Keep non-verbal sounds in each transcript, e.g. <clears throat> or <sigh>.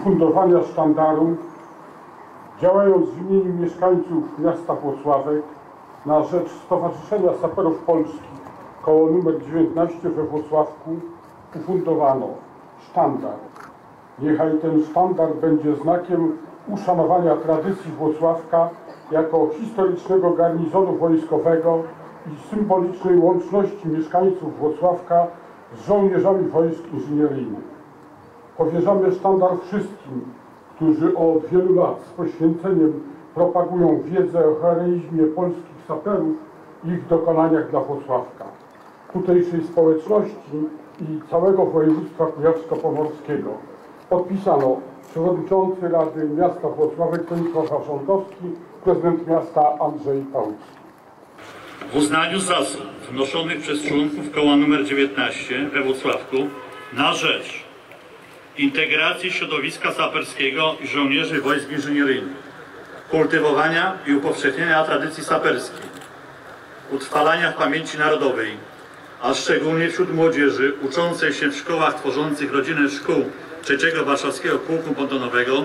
ufundowania sztandaru, działając w imieniu mieszkańców miasta Włocławek na rzecz Stowarzyszenia Saperów Polskich koło nr 19 we Włocławku ufundowano sztandar. Niechaj ten sztandar będzie znakiem uszanowania tradycji Włocławka jako historycznego garnizonu wojskowego i symbolicznej łączności mieszkańców Włocławka z żołnierzami wojsk inżynieryjnych. Powierzamy sztandar wszystkim, którzy od wielu lat z poświęceniem propagują wiedzę o heroizmie polskich saperów i ich dokonaniach dla Włocławka, tutejszej społeczności i całego województwa kujawsko-pomorskiego. Podpisano przewodniczący Rady Miasta Włocławek Stanisław Warządowski, prezydent miasta Andrzej Pałucki. W uznaniu zasług wnoszonych przez członków koła nr 19 we Włocławku na rzecz integracji środowiska saperskiego i żołnierzy wojsk inżynieryjnych, kultywowania i upowszechniania tradycji saperskiej, utrwalania w pamięci narodowej, a szczególnie wśród młodzieży uczącej się w szkołach tworzących rodzinę szkół III Warszawskiego Pułku Pontonowego,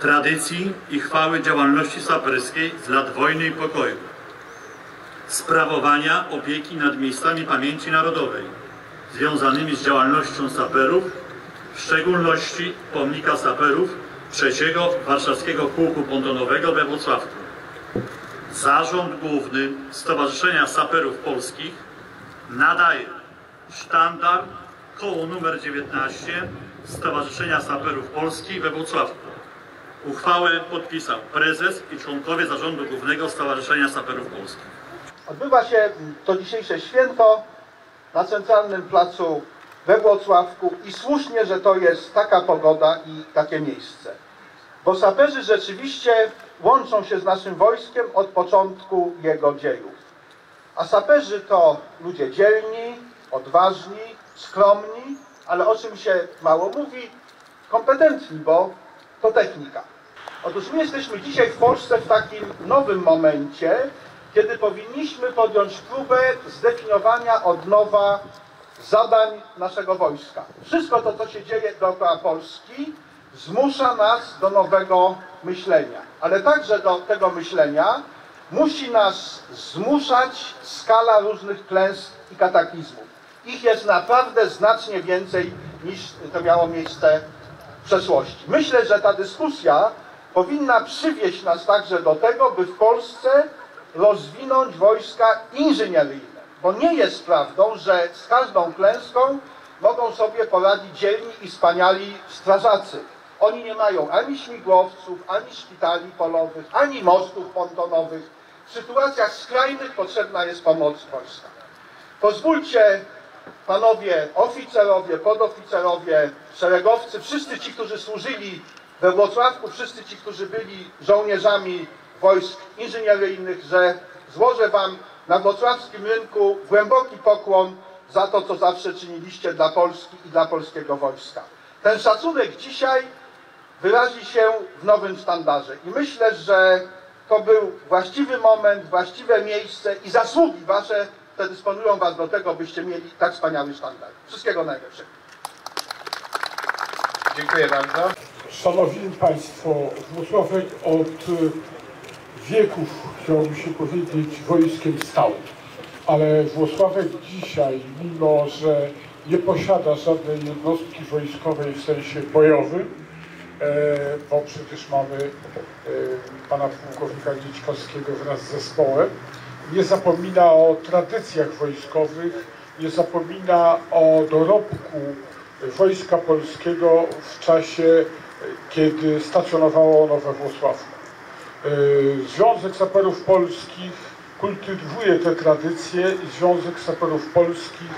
tradycji i chwały działalności saperskiej z lat wojny i pokoju, sprawowania opieki nad miejscami pamięci narodowej związanymi z działalnością saperów, w szczególności pomnika saperów III Warszawskiego Pułku Pontonowego we Włocławku. Zarząd Główny Stowarzyszenia Saperów Polskich nadaje sztandar koło nr 19 Stowarzyszenia Saperów Polskich we Włocławku. Uchwałę podpisał prezes i członkowie Zarządu Głównego Stowarzyszenia Saperów Polskich. Odbywa się to dzisiejsze święto na centralnym placu we Włocławku i słusznie, że to jest taka pogoda i takie miejsce. Bo saperzy rzeczywiście łączą się z naszym wojskiem od początku jego dziejów. A saperzy to ludzie dzielni, odważni, skromni, ale o czym się mało mówi, kompetentni, bo to technika. Otóż my jesteśmy dzisiaj w Polsce w takim nowym momencie, kiedy powinniśmy podjąć próbę zdefiniowania od nowa zadań naszego wojska. Wszystko to, co się dzieje dookoła Polski, zmusza nas do nowego myślenia. Ale także do tego myślenia musi nas zmuszać skala różnych klęsk i kataklizmów. Ich jest naprawdę znacznie więcej niż to miało miejsce w przeszłości. Myślę, że ta dyskusja powinna przywieść nas także do tego, by w Polsce rozwinąć wojska inżynieryjne. Bo nie jest prawdą, że z każdą klęską mogą sobie poradzić dzielni i wspaniali strażacy. Oni nie mają ani śmigłowców, ani szpitali polowych, ani mostów pontonowych. W sytuacjach skrajnych potrzebna jest pomoc wojska. Pozwólcie, panowie oficerowie, podoficerowie, szeregowcy, wszyscy ci, którzy służyli we Włocławku, wszyscy ci, którzy byli żołnierzami wojsk inżynieryjnych, że złożę wam na włocławskim rynku głęboki pokłon za to, co zawsze czyniliście dla Polski i dla polskiego wojska. Ten szacunek dzisiaj wyrazi się w nowym standardzie i myślę, że to był właściwy moment, właściwe miejsce i zasługi wasze predysponują was do tego, byście mieli tak wspaniały standard. Wszystkiego najlepszego. Dziękuję bardzo. Szanowni Państwo, Włocławek od wieków, chciałoby się powiedzieć, wojskiem stał. Ale Włocławek dzisiaj, mimo że nie posiada żadnej jednostki wojskowej w sensie bojowym, e, bo przecież mamy e, pana pułkownika Dziećkowskiego wraz z zespołem, nie zapomina o tradycjach wojskowych, nie zapomina o dorobku Wojska Polskiego w czasie, kiedy stacjonowało ono we. E, Związek Saperów Polskich kultywuje te tradycje i Związek Saperów Polskich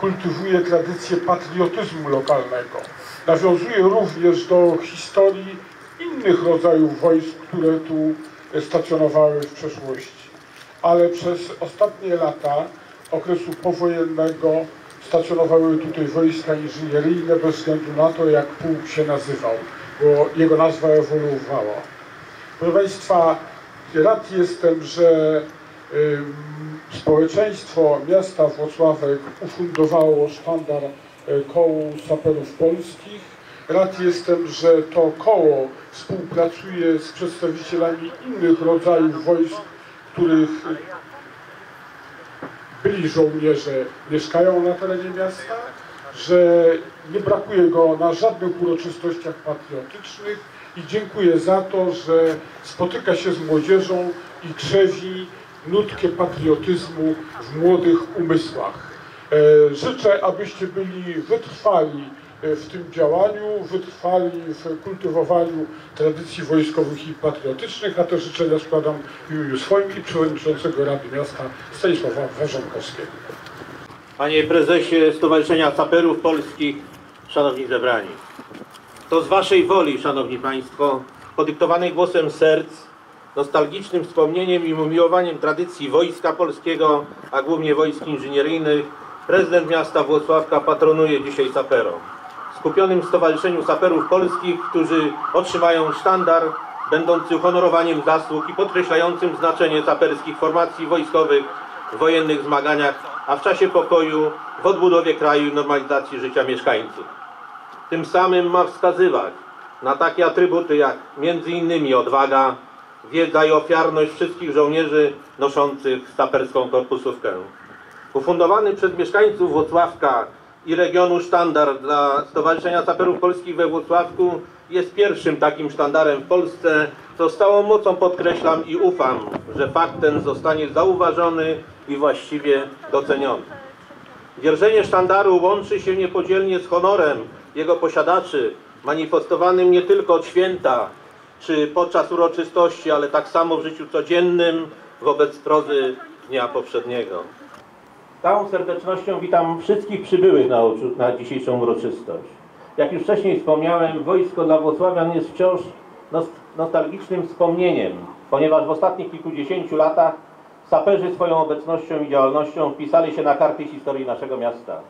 kultywuje tradycję patriotyzmu lokalnego. Nawiązuje również do historii innych rodzajów wojsk, które tu stacjonowały w przeszłości. Ale przez ostatnie lata okresu powojennego stacjonowały tutaj wojska inżynieryjne bez względu na to, jak pułk się nazywał, bo jego nazwa ewoluowała. Proszę Państwa, rad jestem, że ym, społeczeństwo miasta Włocławek ufundowało sztandar y, kołu saperów polskich. Rad jestem, że to koło współpracuje z przedstawicielami innych rodzajów wojsk, których byli żołnierze mieszkają na terenie miasta, że nie brakuje go na żadnych uroczystościach patriotycznych i dziękuję za to, że spotyka się z młodzieżą i krzewi nutkę patriotyzmu w młodych umysłach. E, Życzę, abyście byli wytrwali e, w tym działaniu, wytrwali w kultywowaniu tradycji wojskowych i patriotycznych, a te życzenia składam w swoim i przewodniczącego Rady Miasta Stanisława Warząkowskiego. Panie Prezesie Stowarzyszenia Saperów Polskich, Szanowni Zebrani. To z Waszej woli, Szanowni Państwo, podyktowanej głosem serc, nostalgicznym wspomnieniem i umiłowaniem tradycji Wojska Polskiego, a głównie wojsk inżynieryjnych, prezydent miasta Włocławka patronuje dzisiaj saperom. Skupionym Stowarzyszeniu Saperów Polskich, którzy otrzymają sztandar będący uhonorowaniem zasług i podkreślającym znaczenie saperskich formacji wojskowych w wojennych zmaganiach, a w czasie pokoju w odbudowie kraju i normalizacji życia mieszkańców. Tym samym ma wskazywać na takie atrybuty jak innymi odwaga, wiedza i ofiarność wszystkich żołnierzy noszących saperską korpusówkę. Ufundowany przez mieszkańców Włocławka i regionu sztandar dla Stowarzyszenia Saperów Polskich we Włocławku jest pierwszym takim sztandarem w Polsce, co z całą mocą podkreślam i ufam, że fakt ten zostanie zauważony i właściwie doceniony. Dzierżenie sztandaru łączy się niepodzielnie z honorem jego posiadaczy, manifestowanym nie tylko od święta czy podczas uroczystości, ale tak samo w życiu codziennym wobec prozy dnia poprzedniego. Całą serdecznością witam wszystkich przybyłych na, na dzisiejszą uroczystość. Jak już wcześniej wspomniałem, wojsko dla Włocławian jest wciąż nos- nostalgicznym wspomnieniem, ponieważ w ostatnich kilkudziesięciu latach saperzy swoją obecnością i działalnością wpisali się na karty historii naszego miasta.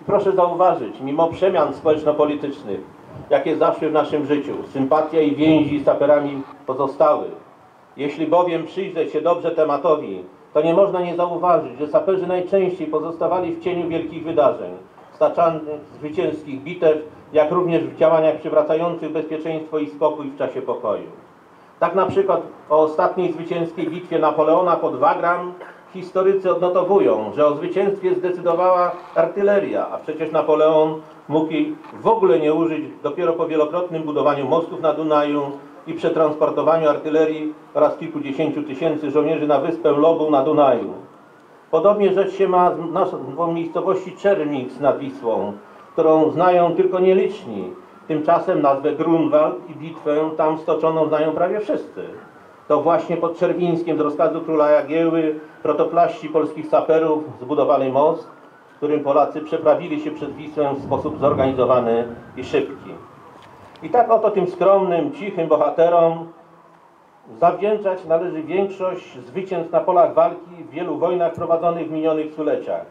I proszę zauważyć, mimo przemian społeczno-politycznych, jakie zaszły w naszym życiu, sympatia i więzi z saperami pozostały. Jeśli bowiem przyjrzeć się dobrze tematowi, to nie można nie zauważyć, że saperzy najczęściej pozostawali w cieniu wielkich wydarzeń, staczanych zwycięskich bitew, jak również w działaniach przywracających bezpieczeństwo i spokój w czasie pokoju. Tak na przykład o ostatniej zwycięskiej bitwie Napoleona pod Wagram historycy odnotowują, że o zwycięstwie zdecydowała artyleria, a przecież Napoleon mógł jej w ogóle nie użyć dopiero po wielokrotnym budowaniu mostów na Dunaju i przetransportowaniu artylerii oraz kilkudziesięciu tysięcy żołnierzy na wyspę Lobu na Dunaju. Podobnie rzecz się ma z miejscowości Czernic nad Wisłą, którą znają tylko nieliczni. Tymczasem nazwę Grunwald i bitwę tam stoczoną znają prawie wszyscy. To właśnie pod Czerwińskiem z rozkazu króla Jagieły protoplaści polskich saperów zbudowali most, którym Polacy przeprawili się przez Wisłę w sposób zorganizowany i szybki. I tak oto tym skromnym, cichym bohaterom Zawdzięczać należy większość zwycięstw na polach walki w wielu wojnach prowadzonych w minionych stuleciach.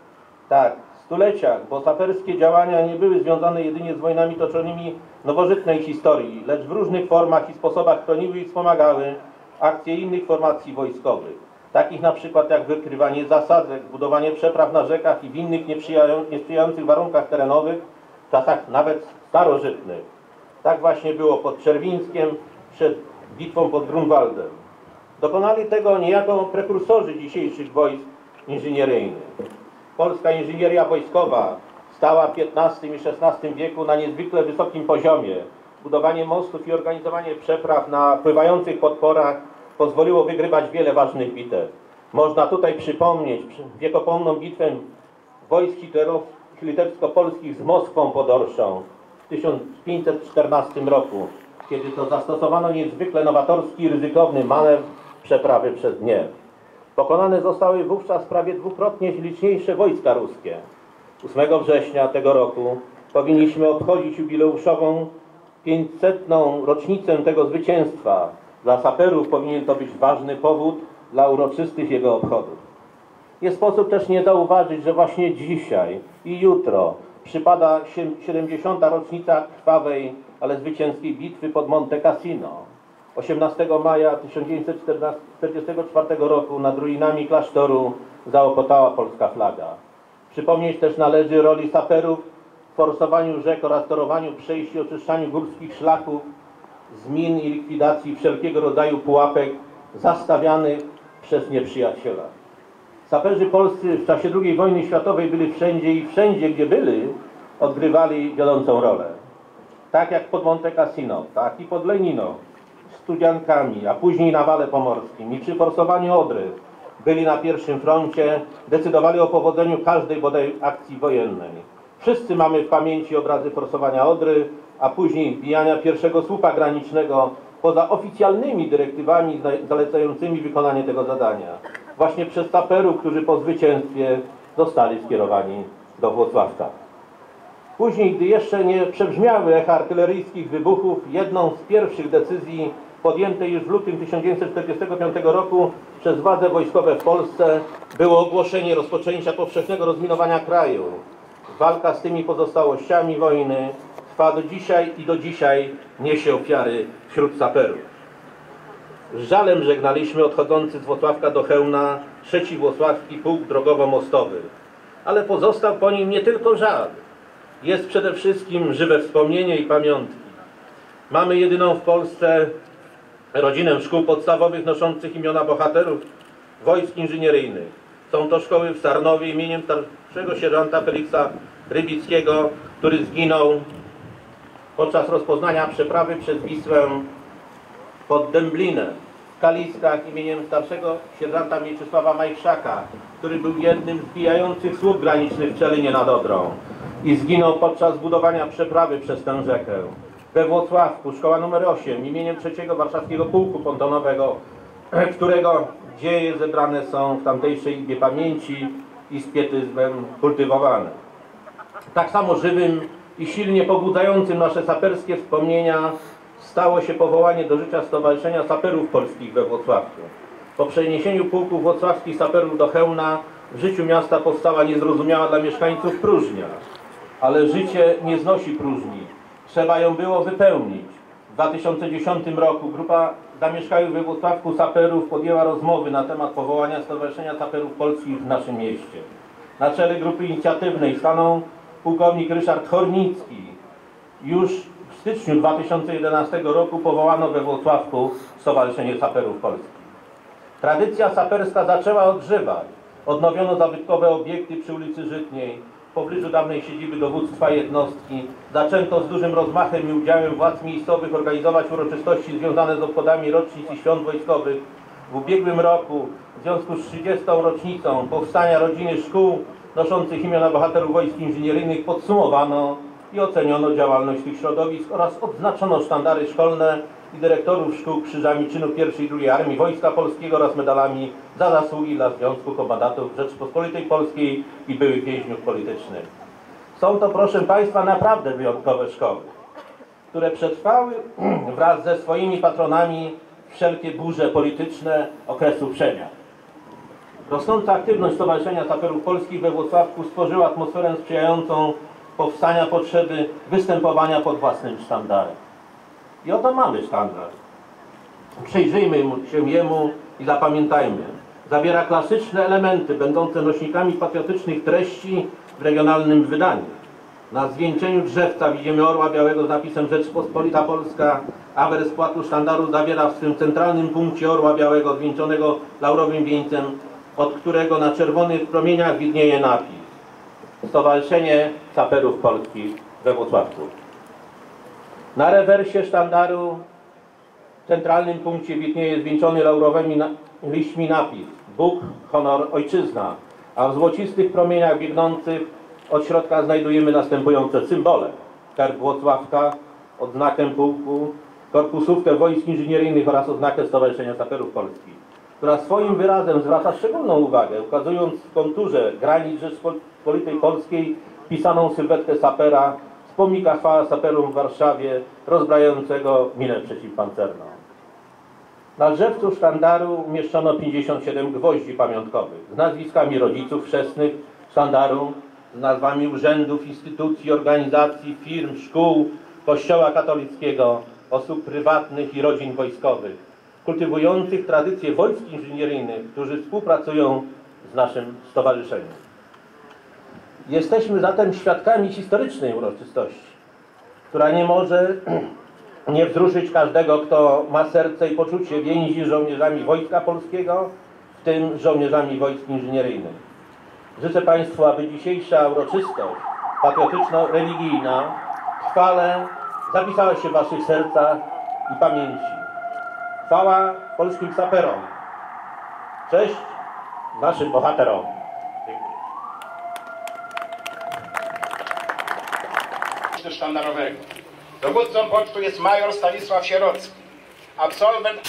Tak, stuleciach, bo saperskie działania nie były związane jedynie z wojnami toczonymi nowożytnej historii, lecz w różnych formach i sposobach chroniły i wspomagały akcje innych formacji wojskowych. Takich na przykład jak wykrywanie zasadzek, budowanie przepraw na rzekach i w innych niesprzyjających warunkach terenowych, w czasach nawet starożytnych. Tak właśnie było pod Czerwińskiem przed bitwą pod Grunwaldem. Dokonali tego niejako prekursorzy dzisiejszych wojsk inżynieryjnych. Polska inżynieria wojskowa stała w XV i XVI wieku na niezwykle wysokim poziomie. Budowanie mostów i organizowanie przepraw na pływających podporach pozwoliło wygrywać wiele ważnych bitew. Można tutaj przypomnieć przy- wiekopomną bitwę wojsk litewsko-polskich z Moskwą pod Orszą w 1514 roku, kiedy to zastosowano niezwykle nowatorski i ryzykowny manewr przeprawy przez Dniew. Pokonane zostały wówczas prawie dwukrotnie liczniejsze wojska ruskie. 8 września tego roku powinniśmy obchodzić jubileuszową 500. rocznicę tego zwycięstwa. Dla saperów powinien to być ważny powód dla uroczystych jego obchodów. Nie sposób też nie zauważyć, że właśnie dzisiaj i jutro przypada się 70. rocznica krwawej, ale zwycięskiej bitwy pod Monte Cassino. 18 maja 1944 roku nad ruinami klasztoru zaokotała polska flaga. Przypomnieć też należy roli saperów forsowaniu rzek oraz torowaniu przejść i oczyszczaniu górskich szlaków z min i likwidacji wszelkiego rodzaju pułapek zastawianych przez nieprzyjaciela. Saperzy polscy w czasie II wojny światowej byli wszędzie i wszędzie, gdzie byli, odgrywali wiodącą rolę. Tak jak pod Monte Cassino, tak i pod Lenino, Studziankami, a później na Wale Pomorskim i przy forsowaniu Odry byli na pierwszym froncie, decydowali o powodzeniu każdej bodaj akcji wojennej. Wszyscy mamy w pamięci obrazy forsowania Odry, a później wbijania pierwszego słupa granicznego poza oficjalnymi dyrektywami zalecającymi wykonanie tego zadania. Właśnie przez saperów, którzy po zwycięstwie zostali skierowani do Włocławka. Później, gdy jeszcze nie przebrzmiały echa artyleryjskich wybuchów, jedną z pierwszych decyzji podjętej już w lutym 1945 roku przez władze wojskowe w Polsce było ogłoszenie rozpoczęcia powszechnego rozminowania kraju. Walka z tymi pozostałościami wojny trwa do dzisiaj i do dzisiaj niesie ofiary wśród saperów. Z żalem żegnaliśmy odchodzący z Włocławka do Chełna trzeci Włocławski Pułk Drogowo-Mostowy. Ale pozostał po nim nie tylko żal. Jest przede wszystkim żywe wspomnienie i pamiątki. Mamy jedyną w Polsce rodzinę szkół podstawowych noszących imiona bohaterów wojsk inżynieryjnych. Są to szkoły w Sarnowie imieniem starszego sierżanta Feliksa Rybickiego, który zginął podczas rozpoznania przeprawy przez Wisłę pod Dęblinem, w Kaliskach imieniem starszego sierżanta Mieczysława Majszaka, który był jednym z bijających słup granicznych w Czelinie nad Odrą i zginął podczas budowania przeprawy przez tę rzekę. We Włocławku szkoła nr 8 imieniem trzeciego warszawskiego pułku pontonowego, <clears throat> którego dzieje zebrane są w tamtejszej Izbie Pamięci i z pietyzmem kultywowane. Tak samo żywym i silnie pobudzającym nasze saperskie wspomnienia stało się powołanie do życia Stowarzyszenia Saperów Polskich we Włocławku. Po przeniesieniu pułku włocławskich saperów do Chełna w życiu miasta powstała niezrozumiała dla mieszkańców próżnia. Ale życie nie znosi próżni. Trzeba ją było wypełnić. W 2010 roku grupa zamieszkałych we Włocławku saperów podjęła rozmowy na temat powołania Stowarzyszenia Saperów Polskich w naszym mieście. Na czele grupy inicjatywnej stanął pułkownik Ryszard Hornicki. Już w styczniu 2011 roku powołano we Włocławku Stowarzyszenie Saperów Polskich. Tradycja saperska zaczęła odżywać. Odnowiono zabytkowe obiekty przy ulicy Żytniej, w pobliżu dawnej siedziby dowództwa jednostki. Zaczęto z dużym rozmachem i udziałem władz miejscowych organizować uroczystości związane z obchodami rocznic i świąt wojskowych. W ubiegłym roku, w związku z 30. rocznicą powstania rodziny szkół noszących imiona bohaterów wojsk inżynieryjnych podsumowano i oceniono działalność tych środowisk oraz odznaczono sztandary szkolne i dyrektorów szkół krzyżami czynu I i II Armii Wojska Polskiego oraz medalami za zasługi dla Związku Kombatantów Rzeczypospolitej Polskiej i byłych więźniów politycznych. Są to, proszę Państwa, naprawdę wyjątkowe szkoły, które przetrwały <clears throat> wraz ze swoimi patronami wszelkie burze polityczne okresu przemian. Rosnąca aktywność Stowarzyszenia Saperów Polskich we Włocławku stworzyła atmosferę sprzyjającą powstania potrzeby występowania pod własnym sztandarem. I oto mamy sztandar. Przyjrzyjmy się jemu i zapamiętajmy. Zawiera klasyczne elementy będące nośnikami patriotycznych treści w regionalnym wydaniu. Na zwieńczeniu drzewca widzimy orła białego z napisem Rzeczpospolita Polska, a wers płatu sztandaru zawiera w swym centralnym punkcie orła białego zwieńczonego laurowym wieńcem, od którego na czerwonych promieniach widnieje napis Stowarzyszenie Saperów Polskich we Włocławku. Na rewersie sztandaru w centralnym punkcie widnieje zwieńczony laurowymi na, liśćmi napis Bóg, honor, ojczyzna, a w złocistych promieniach biegnących od środka znajdujemy następujące symbole. Herb Włocławka, odznakę pułku, korpusówkę wojsk inżynieryjnych oraz odznakę Stowarzyszenia Saperów Polskich, która swoim wyrazem zwraca szczególną uwagę, ukazując w konturze granic Rzeczypospolitej Polskiej pisaną sylwetkę sapera pomnika chwała saperom w Warszawie rozbrajającego minę przeciwpancerną. Na drzewcu sztandaru umieszczono 57 gwoździ pamiątkowych z nazwiskami rodziców chrzestnych sztandaru, z nazwami urzędów, instytucji, organizacji, firm, szkół, kościoła katolickiego, osób prywatnych i rodzin wojskowych, kultywujących tradycje wojsk inżynieryjnych, którzy współpracują z naszym stowarzyszeniem. Jesteśmy zatem świadkami historycznej uroczystości, która nie może <clears throat> nie wzruszyć każdego, kto ma serce i poczucie więzi z żołnierzami Wojska Polskiego, w tym żołnierzami wojsk inżynieryjnych. Życzę Państwu, aby dzisiejsza uroczystość patriotyczno-religijna trwale zapisała się w Waszych sercach i pamięci. Chwała polskim saperom. Cześć naszym bohaterom. Sztandarowego. Dowódcą pocztu jest major Stanisław Sierocki, absolwent